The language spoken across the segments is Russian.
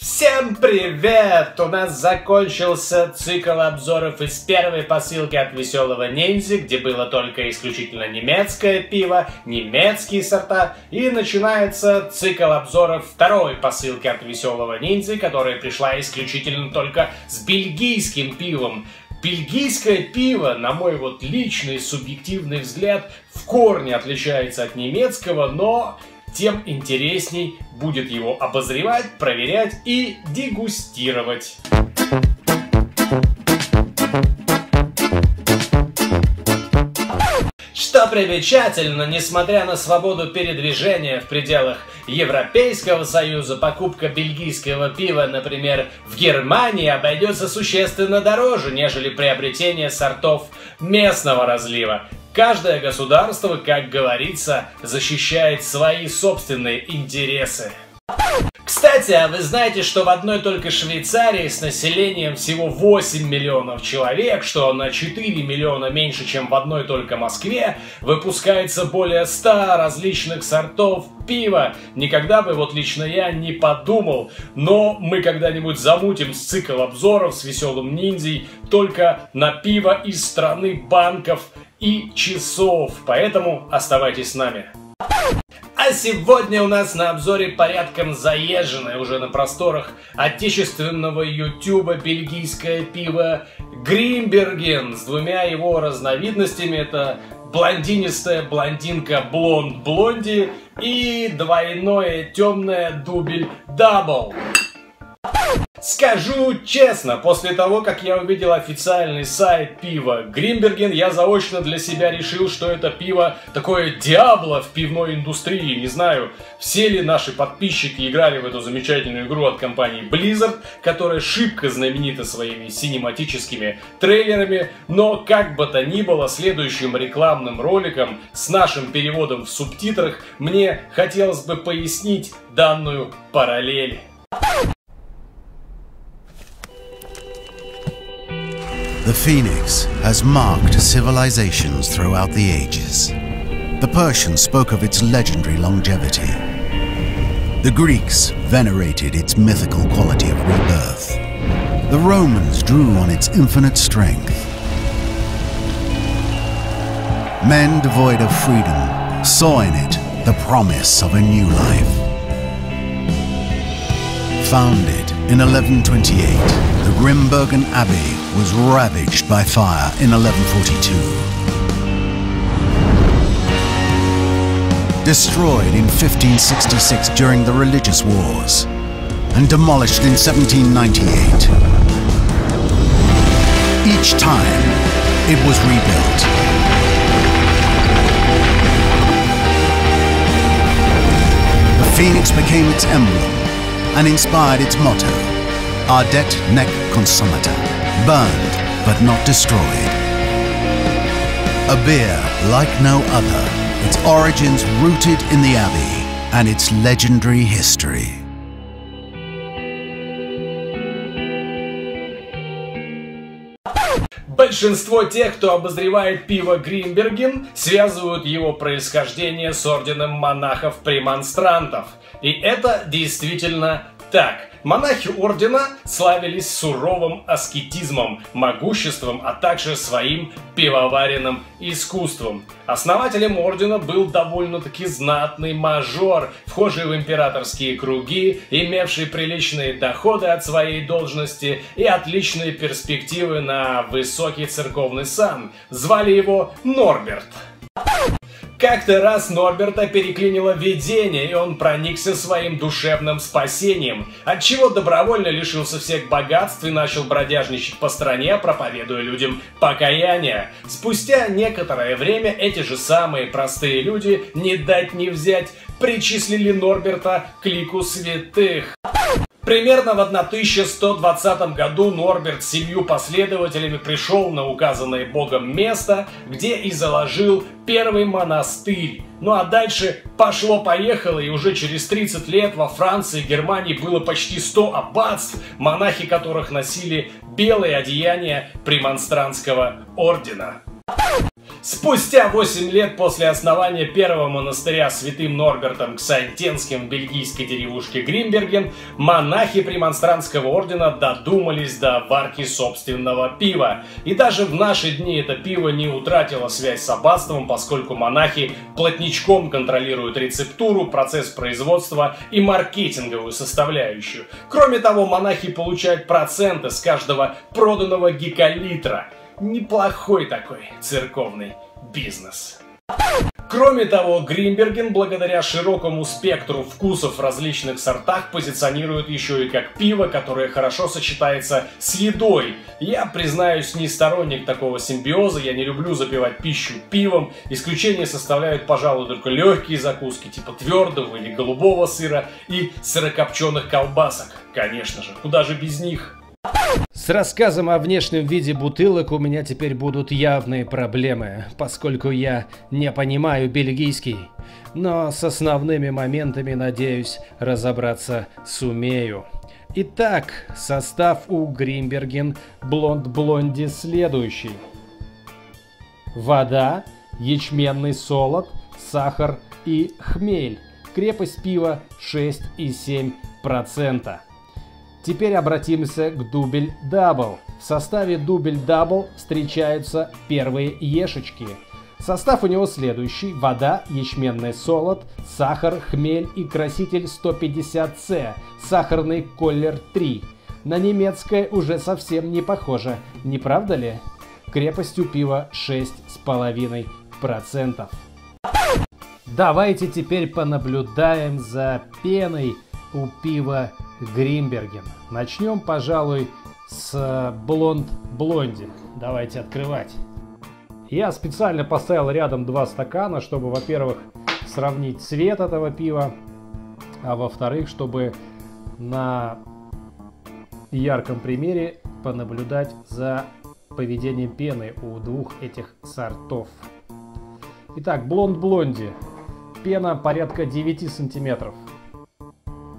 Всем привет! У нас закончился цикл обзоров из первой посылки от Веселого Ниндзя, где было только исключительно немецкое пиво, немецкие сорта, и начинается цикл обзоров второй посылки от Веселого Ниндзя, которая пришла исключительно только с бельгийским пивом. Бельгийское пиво, на мой вот личный субъективный взгляд, в корне отличается от немецкого, но тем интересней будет его обозревать, проверять и дегустировать. Что примечательно, несмотря на свободу передвижения в пределах Европейского Союза, покупка бельгийского пива, например, в Германии обойдется существенно дороже, нежели приобретение сортов местного разлива. Каждое государство, как говорится, защищает свои собственные интересы. Кстати, а вы знаете, что в одной только Швейцарии с населением всего 8 миллионов человек, что на 4 миллиона меньше, чем в одной только Москве, выпускается более 100 различных сортов пива. Никогда бы вот лично я не подумал, но мы когда-нибудь замутим цикл обзоров с веселым ниндзей только на пиво из страны банков и часов. Поэтому оставайтесь с нами. А сегодня у нас на обзоре порядком заезженное уже на просторах отечественного ютуба бельгийское пиво Grimbergen с двумя его разновидностями. Это блондинистая блондинка Blond Blonde и двойное темное Dubbel Double. Скажу честно, после того, как я увидел официальный сайт пива Grimbergen, я заочно для себя решил, что это пиво такое Diablo в пивной индустрии. Не знаю, все ли наши подписчики играли в эту замечательную игру от компании Blizzard, которая шибко знаменита своими синематическими трейлерами, но как бы то ни было, следующим рекламным роликом с нашим переводом в субтитрах мне хотелось бы пояснить данную параллель. The phoenix has marked civilizations throughout the ages. The Persians spoke of its legendary longevity. The Greeks venerated its mythical quality of rebirth. The Romans drew on its infinite strength. Men devoid of freedom saw in it the promise of a new life. Founded in 1128, the Grimbergen Abbey was ravaged by fire in 1142. Destroyed in 1566 during the religious wars, and demolished in 1798. Each time, it was rebuilt. The phoenix became its emblem and inspired its motto, Ardet nec consumata, burned but not destroyed. A beer like no other, its origins rooted in the Abbey and its legendary history. Большинство тех, кто обозревает пиво Гринберген, связывают его происхождение с орденом монахов-премонстрантов. И это действительно так. Монахи ордена славились суровым аскетизмом, могуществом, а также своим пивоваренным искусством. Основателем ордена был довольно-таки знатный мажор, вхожий в императорские круги, имевший приличные доходы от своей должности и отличные перспективы на высокий церковный сан. Звали его Норберт. Как-то раз Норберта переклинило видение, и он проникся своим душевным спасением, отчего добровольно лишился всех богатств и начал бродяжничать по стране, проповедуя людям покаяние. Спустя некоторое время эти же самые простые люди, не дать не взять, причислили Норберта к лику святых. Примерно в 1120 году Норберт с семью последователями пришел на указанное богом место, где и заложил первый монастырь. Ну а дальше пошло-поехало, и уже через 30 лет во Франции и Германии было почти 100 аббатств, монахи которых носили белые одеяния премонстрантского ордена. Спустя 8 лет после основания первого монастыря святым Норбертом Ксантенским в бельгийской деревушке Гримберген, монахи Примонстрантского ордена додумались до варки собственного пива. И даже в наши дни это пиво не утратило связь с аббатством, поскольку монахи плотничком контролируют рецептуру, процесс производства и маркетинговую составляющую. Кроме того, монахи получают проценты с каждого проданного гикалитра – неплохой такой церковный бизнес. Кроме того, Гринберген, благодаря широкому спектру вкусов в различных сортах, позиционирует еще и как пиво, которое хорошо сочетается с едой. Я, признаюсь, не сторонник такого симбиоза, я не люблю запивать пищу пивом. Исключение составляют, пожалуй, только легкие закуски, типа твердого или голубого сыра и сырокопченых колбасок. Конечно же, куда же без них? С рассказом о внешнем виде бутылок у меня теперь будут явные проблемы, поскольку я не понимаю бельгийский. Но с основными моментами, надеюсь, разобраться сумею. Итак, состав у Гримберген Блонд Блонди следующий. Вода, ячменный солод, сахар и хмель. Крепость пива 6,7%. Теперь обратимся к Dubbel Double. В составе Dubbel Double встречаются первые ешечки. Состав у него следующий. Вода, ячменный солод, сахар, хмель и краситель 150С, сахарный коллер 3. На немецкое уже совсем не похоже, не правда ли? Крепостью пива 6,5%. Давайте теперь понаблюдаем за пеной у пива Гримберген. Начнем, пожалуй, с Блонд Блонди. Давайте открывать. Я специально поставил рядом два стакана, чтобы, во-первых, сравнить цвет этого пива, а во-вторых, чтобы на ярком примере понаблюдать за поведением пены у двух этих сортов. Итак, Blond Blonde. Пена порядка 9 сантиметров.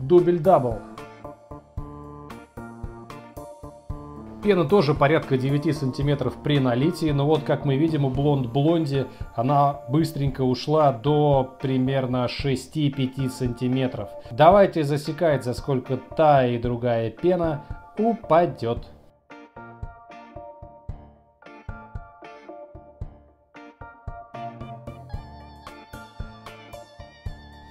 Dubbel Double Пена тоже порядка 9 сантиметров при налитии, но вот как мы видим у Blond Blonde она быстренько ушла до примерно 6-5 сантиметров. Давайте засекать, за сколько та и другая пена упадет.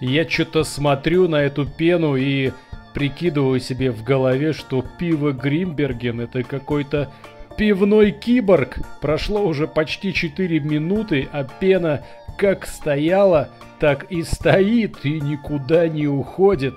Я что-то смотрю на эту пену и прикидываю себе в голове, что пиво Гримберген это какой-то пивной киборг. Прошло уже почти 4 минуты, а пена как стояла, так и стоит и никуда не уходит.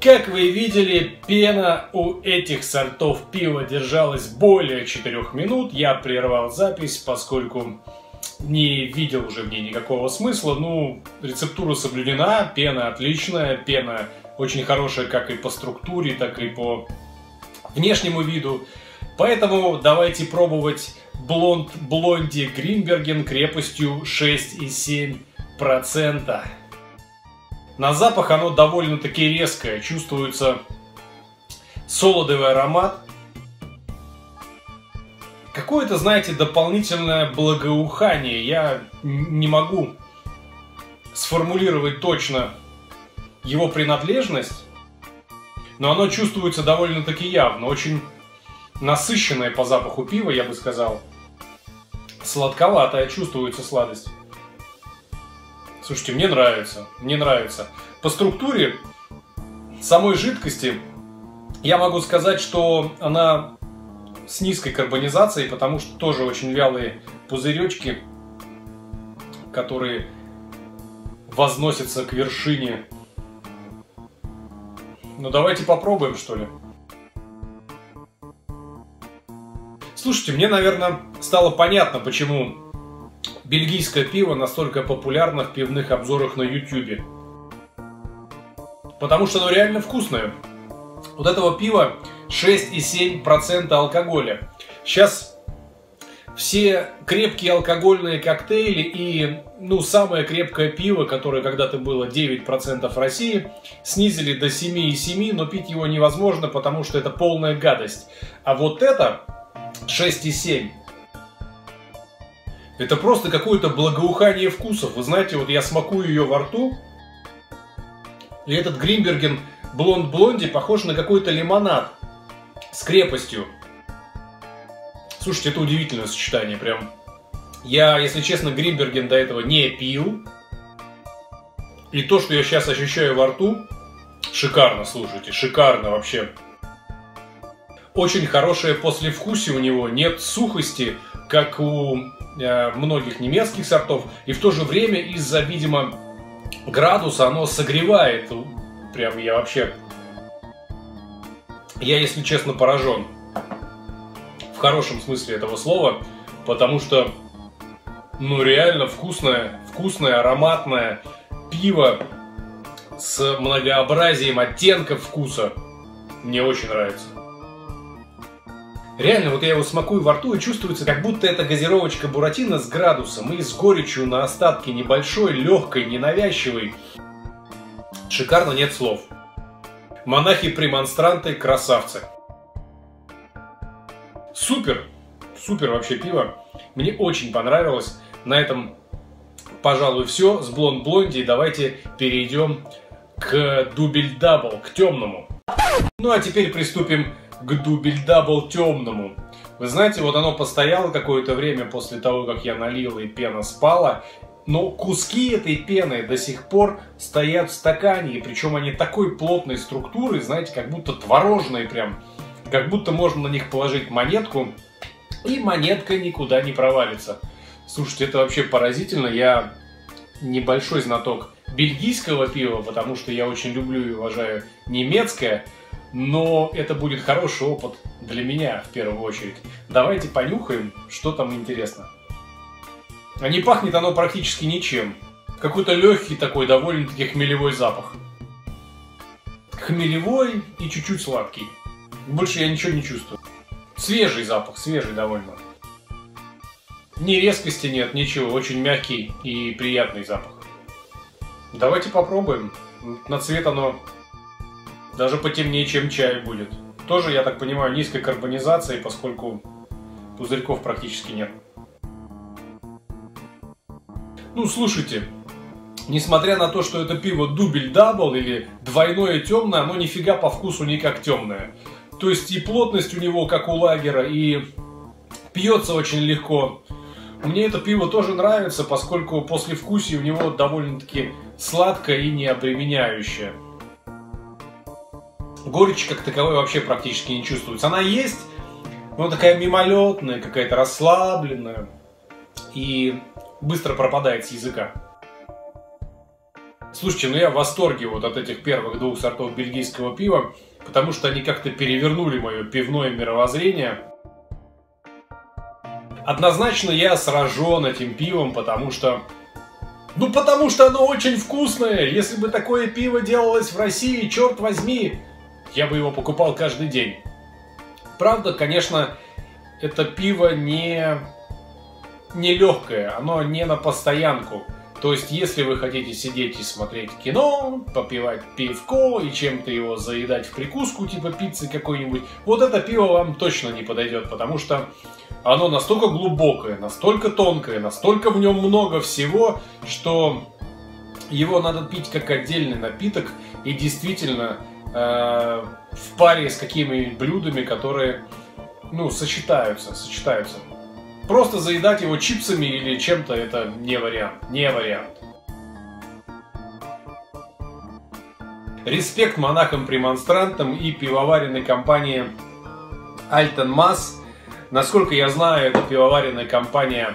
Как вы видели, пена у этих сортов пива держалась более 4 минут. Я прервал запись, поскольку не видел уже мне никакого смысла. Ну, рецептура соблюдена, пена отличная, пена очень хорошая как и по структуре, так и по внешнему виду. Поэтому давайте пробовать блонд блонди Гринберген крепостью 6,7%. На запах оно довольно-таки резкое, чувствуется солодовый аромат, какое-то, знаете, дополнительное благоухание. Я не могу сформулировать точно его принадлежность, но оно чувствуется довольно-таки явно. Очень насыщенное по запаху пива, я бы сказал. Сладковатая, чувствуется сладость. Слушайте, мне нравится, мне нравится. По структуре самой жидкости я могу сказать, что она с низкой карбонизацией, потому что тоже очень вялые пузыречки, которые возносятся к вершине. Ну давайте попробуем, что ли. Слушайте, мне, наверное, стало понятно, почему бельгийское пиво настолько популярно в пивных обзорах на YouTube. Потому что оно реально вкусное. Вот этого пива 6,7% алкоголя. Сейчас все крепкие алкогольные коктейли и, ну, самое крепкое пиво, которое когда-то было 9% России, снизили до 7,7, но пить его невозможно, потому что это полная гадость. А вот это 6,7. Это просто какое-то благоухание вкусов. Вы знаете, вот я смакую ее во рту, и этот Гримберген Блонд Блонди похож на какой-то лимонад с крепостью. Слушайте, это удивительное сочетание, прям. Я, если честно, Гринберген до этого не пил. И то, что я сейчас ощущаю во рту, шикарно, слушайте, шикарно вообще. Очень хорошее послевкусие у него, нет сухости, как у э, многих немецких сортов. И в то же время из-за, видимо, градуса оно согревает. Прям я вообще... Я, если честно, поражен в хорошем смысле этого слова, потому что, ну, реально вкусное, вкусное, ароматное пиво с многообразием оттенков вкуса. Мне очень нравится. Реально, вот я его смакую во рту и чувствуется, как будто это газировочка Буратино с градусом и с горечью на остатке небольшой, легкой, ненавязчивой. Шикарно, нет слов. Монахи-премонстранты – красавцы. Супер! Супер вообще пиво. Мне очень понравилось. На этом, пожалуй, все. С Blond Blonde давайте перейдем к Dubbel Double, к темному. Ну а теперь приступим к Dubbel Double темному. Вы знаете, вот оно постояло какое-то время после того, как я налил и пена спала. Но куски этой пены до сих пор стоят в стакане, и причем они такой плотной структуры, знаете, как будто творожные прям. Как будто можно на них положить монетку, и монетка никуда не провалится. Слушайте, это вообще поразительно. Я небольшой знаток бельгийского пива, потому что я очень люблю и уважаю немецкое, но это будет хороший опыт для меня в первую очередь. Давайте понюхаем, что там интересно. А не пахнет оно практически ничем. Какой-то легкий такой, довольно-таки хмелевой запах. Хмелевой и чуть-чуть сладкий. Больше я ничего не чувствую. Свежий запах, свежий довольно. Ни резкости нет, ничего. Очень мягкий и приятный запах. Давайте попробуем. На цвет оно даже потемнее, чем чай будет. Тоже, я так понимаю, низкой карбонизации, поскольку пузырьков практически нет. Ну, слушайте, несмотря на то, что это пиво Dubbel Double или двойное темное, оно нифига по вкусу не как темное. То есть и плотность у него, как у лагера, и пьется очень легко. Мне это пиво тоже нравится, поскольку после вкуса у него довольно-таки сладкое и необременяющее. Горечь как таковой вообще практически не чувствуется. Она есть, но такая мимолетная, какая-то расслабленная. И быстро пропадает с языка. Слушайте, ну я в восторге вот от этих первых двух сортов бельгийского пива потому что они как-то перевернули мое пивное мировоззрение. Однозначно я сражен этим пивом, потому что... Ну, потому что оно очень вкусное. Если бы такое пиво делалось в России, черт возьми, я бы его покупал каждый день. Правда, конечно, это пиво не, не легкое, оно не на постоянку. То есть, если вы хотите сидеть и смотреть кино, попивать пивко и чем-то его заедать в прикуску, типа пиццы какой-нибудь, вот это пиво вам точно не подойдет, потому что оно настолько глубокое, настолько тонкое, настолько в нем много всего, что его надо пить как отдельный напиток и действительно э, в паре с какими-нибудь блюдами, которые ну, сочетаются, сочетаются. Просто заедать его чипсами или чем-то это не вариант. Не вариант. Респект монахам-премонстрантам и пивоваренной компании Альтен Масс. Насколько я знаю, эта пивоваренная компания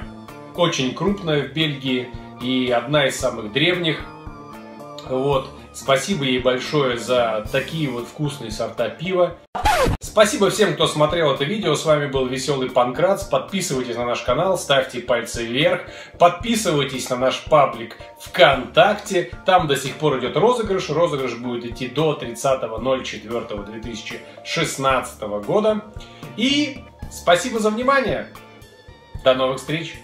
очень крупная в Бельгии и одна из самых древних. Вот. Спасибо ей большое за такие вот вкусные сорта пива. Спасибо всем, кто смотрел это видео. С вами был Веселый Панкратс. Подписывайтесь на наш канал, ставьте пальцы вверх. Подписывайтесь на наш паблик ВКонтакте. Там до сих пор идет розыгрыш. Розыгрыш будет идти до 30.04.2016 года. И спасибо за внимание. До новых встреч!